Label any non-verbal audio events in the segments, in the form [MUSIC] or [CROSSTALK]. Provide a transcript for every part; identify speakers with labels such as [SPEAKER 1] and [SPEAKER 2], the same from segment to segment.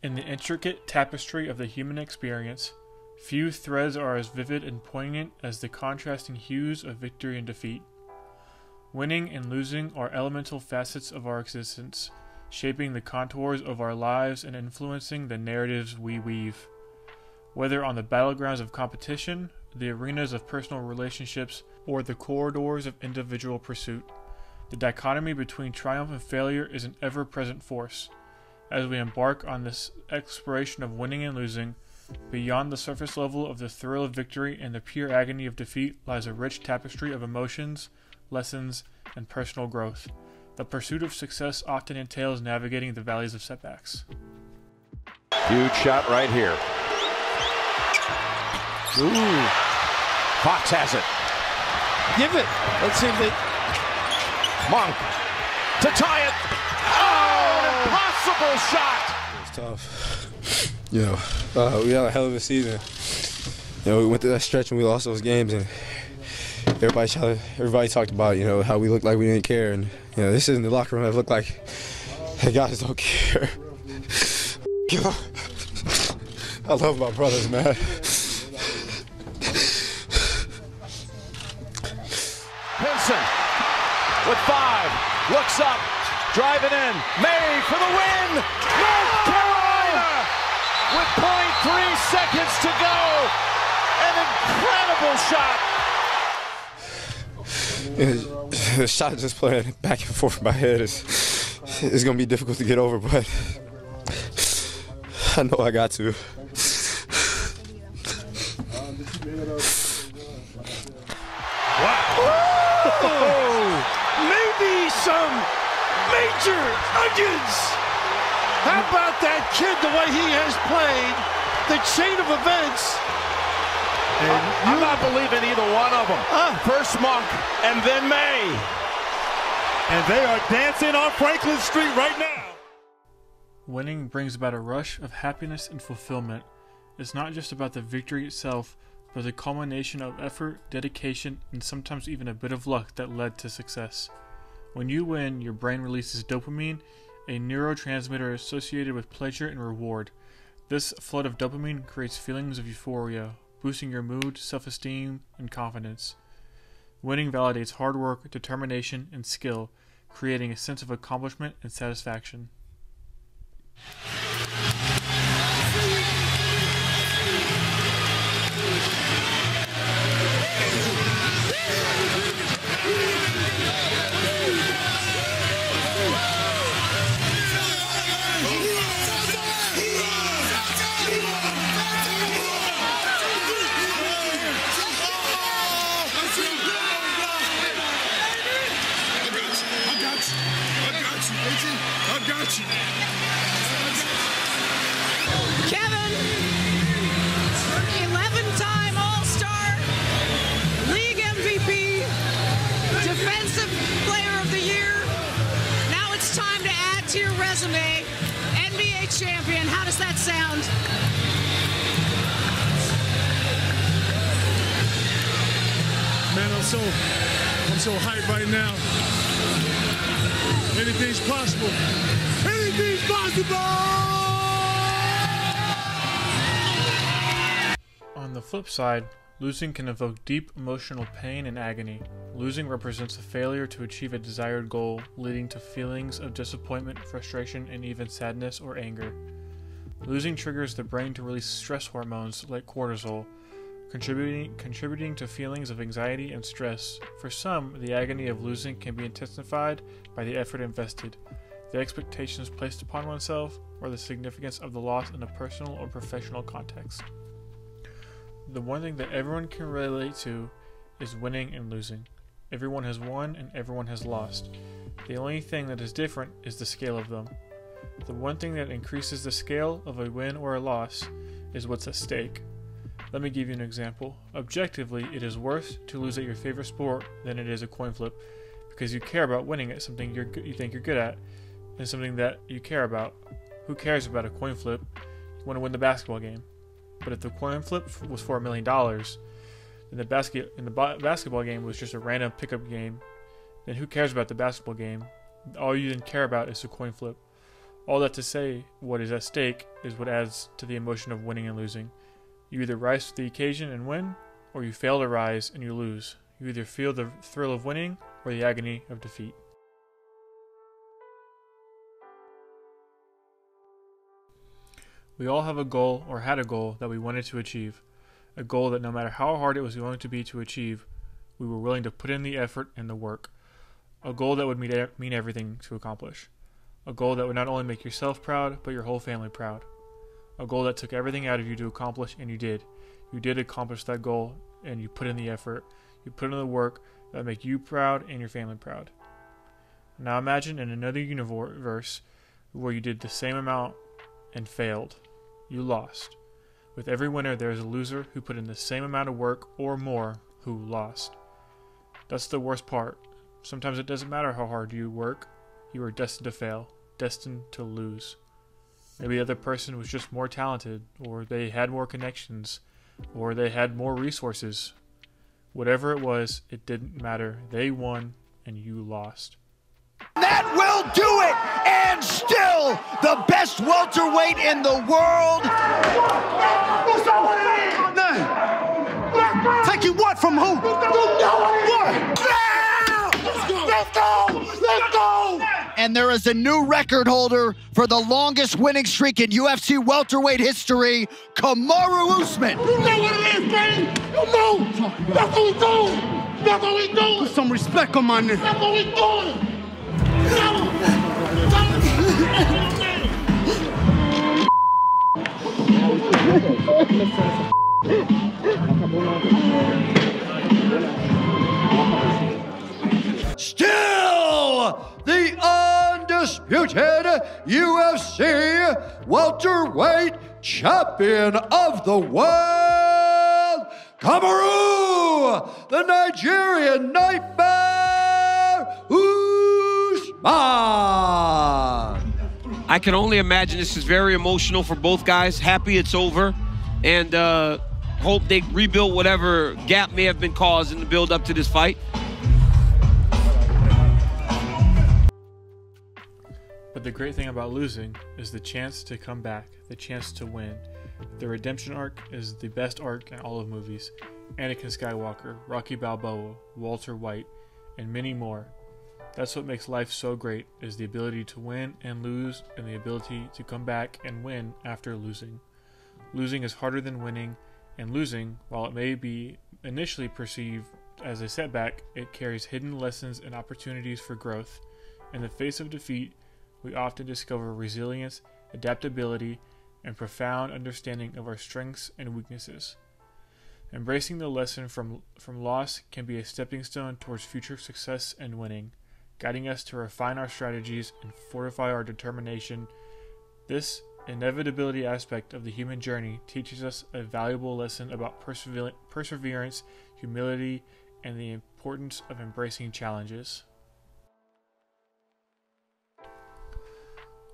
[SPEAKER 1] In the intricate tapestry of the human experience, few threads are as vivid and poignant as the contrasting hues of victory and defeat. Winning and losing are elemental facets of our existence, shaping the contours of our lives and influencing the narratives we weave. Whether on the battlegrounds of competition, the arenas of personal relationships, or the corridors of individual pursuit, the dichotomy between triumph and failure is an ever present force as we embark on this exploration of winning and losing, beyond the surface level of the thrill of victory and the pure agony of defeat lies a rich tapestry of emotions, lessons, and personal growth. The pursuit of success often entails navigating the valleys of setbacks.
[SPEAKER 2] Huge shot right here.
[SPEAKER 3] Ooh.
[SPEAKER 2] Fox has it.
[SPEAKER 3] Give it. Let's see if they.
[SPEAKER 2] Monk to tie it. Impossible shot.
[SPEAKER 4] It's tough. You know, uh, we had a hell of a season. You know, we went through that stretch and we lost those games, and everybody everybody talked about you know how we looked like we didn't care, and you know this isn't the locker room that looked like the guys don't care. [LAUGHS] I love my brothers, man.
[SPEAKER 2] Pinson with five, looks up, driving in. Maye for the win. North Carolina with 0.3 seconds to go. An incredible shot. [SIGHS] [SIGHS]
[SPEAKER 4] the shot just playing back and forth in my head is is gonna be difficult to get over, but [SIGHS] I know I got to. Wow! [LAUGHS]
[SPEAKER 3] Maybe some major onions. How about that kid, the way he has played, the chain of events?
[SPEAKER 2] I'm not believing either one of them. First Monk and then Maye.
[SPEAKER 5] And they are dancing on Franklin Street right now.
[SPEAKER 1] Winning brings about a rush of happiness and fulfillment. It's not just about the victory itself, but the culmination of effort, dedication, and sometimes even a bit of luck that led to success. When you win, your brain releases dopamine, a neurotransmitter associated with pleasure and reward. This flood of dopamine creates feelings of euphoria, boosting your mood, self esteem, and confidence. Winning validates hard work, determination, and skill, creating a sense of accomplishment and satisfaction.
[SPEAKER 6] Add to your resume, NBA champion. How does that sound?
[SPEAKER 5] Man, I'm so I'm so hyped right now. Anything's possible. Anything's possible!
[SPEAKER 1] On the flip side, losing can evoke deep emotional pain and agony. Losing represents a failure to achieve a desired goal, leading to feelings of disappointment, frustration, and even sadness or anger. Losing triggers the brain to release stress hormones like cortisol, contributing, contributing to feelings of anxiety and stress. For some, the agony of losing can be intensified by the effort invested, the expectations placed upon oneself, or the significance of the loss in a personal or professional context. The one thing that everyone can relate to is winning and losing. Everyone has won and everyone has lost. The only thing that is different is the scale of them. The one thing that increases the scale of a win or a loss is what's at stake. Let me give you an example. Objectively, it is worse to lose at your favorite sport than it is a coin flip because you care about winning at something you're, you think you're good at and something that you care about. Who cares about a coin flip? You want to win the basketball game. But if the coin flip was for a million dollars, then the basket in the ba- basketball game was just a random pickup game, then who cares about the basketball game? All you then care about is the coin flip. All that to say, what is at stake is what adds to the emotion of winning and losing. You either rise to the occasion and win, or you fail to rise and you lose. You either feel the thrill of winning or the agony of defeat. We all have a goal or had a goal that we wanted to achieve. A goal that no matter how hard it was going to be to achieve, we were willing to put in the effort and the work. A goal that would mean, everything to accomplish. A goal that would not only make yourself proud, but your whole family proud. A goal that took everything out of you to accomplish, and you did. You did accomplish that goal, and you put in the effort. You put in the work that make you proud and your family proud. Now imagine in another universe where you did the same amount and failed. You lost. With every winner, there is a loser who put in the same amount of work or more who lost. That's the worst part. Sometimes it doesn't matter how hard you work, you are destined to fail, destined to lose. Maybe the other person was just more talented, or they had more connections, or they had more resources. Whatever it was, it didn't matter. They won, and you lost.
[SPEAKER 7] That will do it! And still the best welterweight in the world. Taking what from who? What? Let's go! Let's go! And there is a new record holder for the longest winning streak in UFC welterweight history, Kamaru Usman.
[SPEAKER 3] You know what it is, man! You know! That's what we doing! That's what we doing!
[SPEAKER 8] Put some respect on my name.
[SPEAKER 3] That's what we doing!
[SPEAKER 7] Still the undisputed UFC welterweight champion of the world, Kamaru, the Nigerian nightmare, Usman.
[SPEAKER 9] I can only imagine this is very emotional for both guys. Happy it's over, and uh, hope they rebuild whatever gap may have been caused in the build up to this fight.
[SPEAKER 1] But the great thing about losing is the chance to come back, the chance to win. The redemption arc is the best arc in all of movies. Anakin Skywalker, Rocky Balboa, Walter White, and many more. That's what makes life so great is the ability to win and lose and the ability to come back and win after losing. Losing is harder than winning, and losing, while it may be initially perceived as a setback, it carries hidden lessons and opportunities for growth. In the face of defeat, we often discover resilience, adaptability, and profound understanding of our strengths and weaknesses. Embracing the lesson from, from loss can be a stepping stone towards future success and winning, guiding us to refine our strategies and fortify our determination. This inevitability aspect of the human journey teaches us a valuable lesson about persever- perseverance, humility, and the importance of embracing challenges.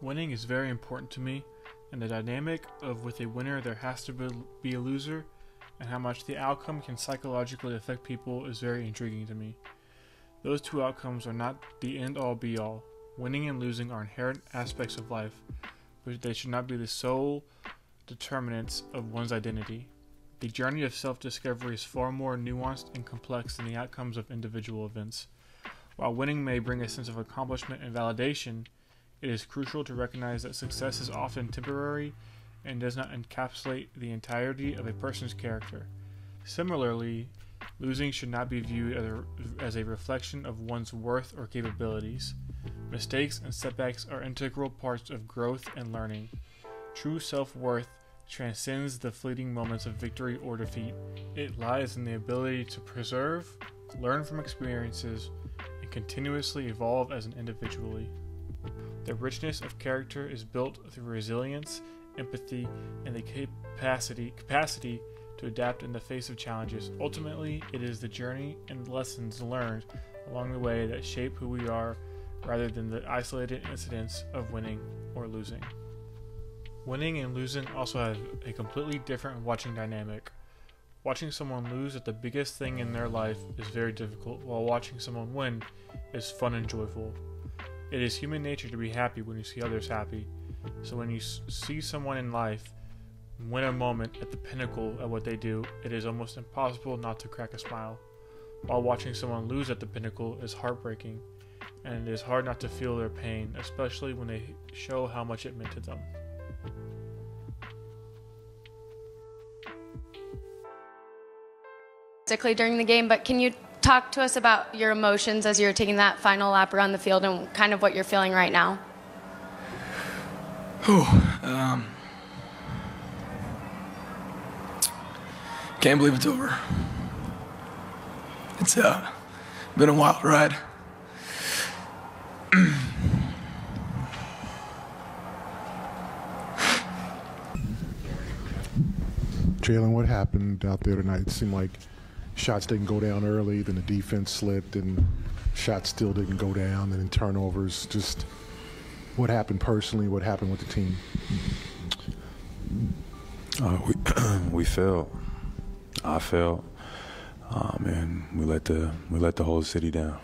[SPEAKER 1] Winning is very important to me, and the dynamic of with a winner there has to be a loser, and how much the outcome can psychologically affect people is very intriguing to me. Those two outcomes are not the end all be all. Winning and losing are inherent aspects of life, but they should not be the sole determinants of one's identity. The journey of self discovery is far more nuanced and complex than the outcomes of individual events. While winning may bring a sense of accomplishment and validation, it is crucial to recognize that success is often temporary and does not encapsulate the entirety of a person's character. Similarly, losing should not be viewed as a, reflection of one's worth or capabilities. Mistakes and setbacks are integral parts of growth and learning. True self worth transcends the fleeting moments of victory or defeat. It lies in the ability to preserve, learn from experiences, and continuously evolve as an individually. The richness of character is built through resilience, empathy, and the capacity capacity to adapt in the face of challenges. Ultimately, it is the journey and lessons learned along the way that shape who we are rather than the isolated incidents of winning or losing. Winning and losing also have a completely different watching dynamic. Watching someone lose at the biggest thing in their life is very difficult, while watching someone win is fun and joyful. It is human nature to be happy when you see others happy. So when you see someone in life win a moment at the pinnacle of what they do, it is almost impossible not to crack a smile. While watching someone lose at the pinnacle is heartbreaking, and it is hard not to feel their pain, especially when they show how much it meant to them.
[SPEAKER 8] during the game, but can you talk to us about your emotions as you're taking that final lap around the field and kind of what you're feeling right now?
[SPEAKER 10] Oh, um, can't believe it's over. It's uh, been a wild ride.
[SPEAKER 11] Jalen, what happened out there tonight? It seemed like shots didn't go down early, then the defense slipped, and shots still didn't go down, and then turnovers. Just what happened personally? What happened with the team?
[SPEAKER 12] Uh, we [CLEARS THROAT] we failed. I failed, um, and we let the we let the whole city down.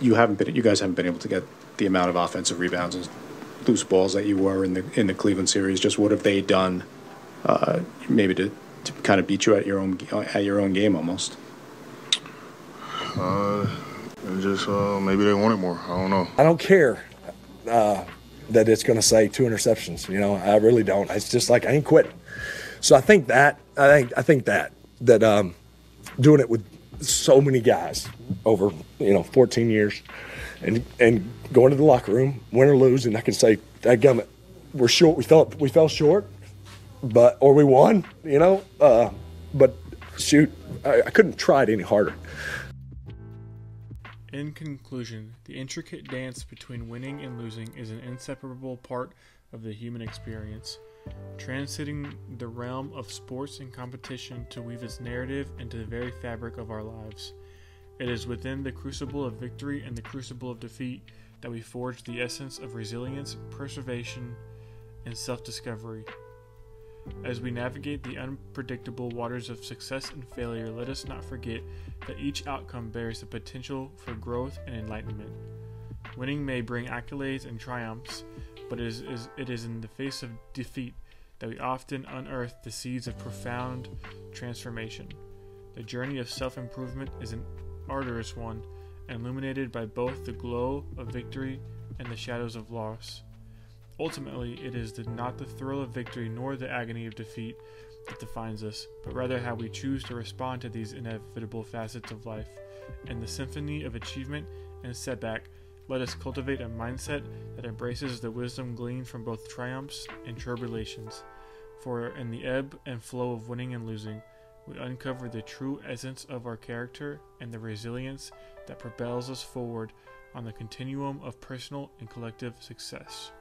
[SPEAKER 13] You haven't been. You guys haven't been able to get the amount of offensive rebounds and loose balls that you were in the in the Cleveland series. Just what have they done, uh, maybe to to kind of beat you at your own at your own game almost?
[SPEAKER 14] Uh, just uh, maybe they wanted more. I don't know.
[SPEAKER 15] I don't care uh, that it's going to say two interceptions. You know, I really don't. It's just like I ain't quitting. So I think that I think I think that that um, doing it with so many guys over you know 14 years, and and going to the locker room, win or lose, and I can say, that gummit, we're short. We felt we fell short but or we won, you know. Uh, but shoot, I, I couldn't try it any harder.
[SPEAKER 1] In conclusion, the intricate dance between winning and losing is an inseparable part of the human experience, transcending the realm of sports and competition to weave its narrative into the very fabric of our lives. It is within the crucible of victory and the crucible of defeat that we forge the essence of resilience, preservation, and self discovery. As we navigate the unpredictable waters of success and failure, let us not forget that each outcome bears the potential for growth and enlightenment. Winning may bring accolades and triumphs, but it is, is, it is in the face of defeat that we often unearth the seeds of profound transformation. The journey of self improvement is an arduous one, illuminated by both the glow of victory and the shadows of loss. Ultimately, it is the, not the thrill of victory nor the agony of defeat that defines us, but rather how we choose to respond to these inevitable facets of life. And the symphony of achievement and setback, let us cultivate a mindset that embraces the wisdom gleaned from both triumphs and tribulations. For in the ebb and flow of winning and losing, we uncover the true essence of our character and the resilience that propels us forward on the continuum of personal and collective success.